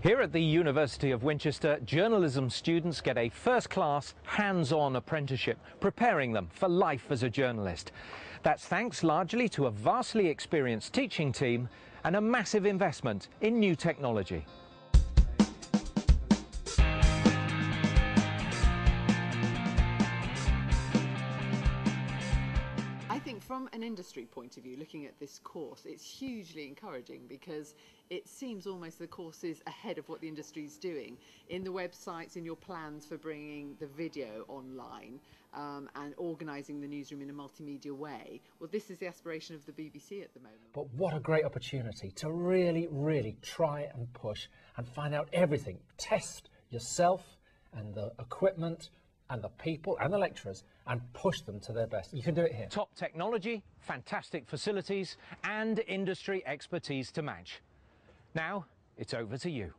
Here at the University of Winchester, journalism students get a first-class, hands-on apprenticeship, preparing them for life as a journalist. That's thanks largely to a vastly experienced teaching team and a massive investment in new technology. From an industry point of view, looking at this course, it's hugely encouraging because it seems almost the course is ahead of what the industry is doing in the websites, in your plans for bringing the video online um, and organising the newsroom in a multimedia way. Well, this is the aspiration of the BBC at the moment. But what a great opportunity to really, really try and push and find out everything. Test yourself and the equipment and the people and the lecturers and push them to their best. You can do it here. Top technology, fantastic facilities and industry expertise to match. Now, it's over to you.